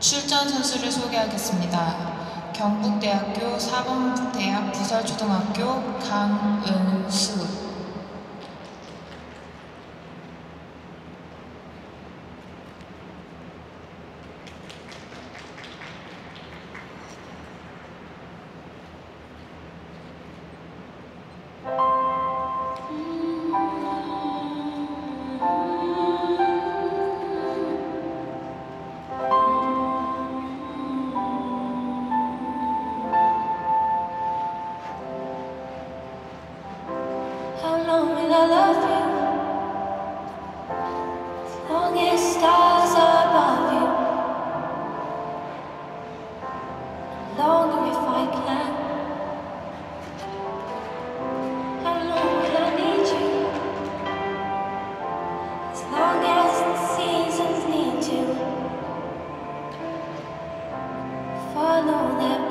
출전 선수를 소개하겠습니다. 경북대학교 사범대학 부설초등학교 강은수 You? As long as stars above you. Longer if I can. How long will I need you? As long as the seasons need to follow their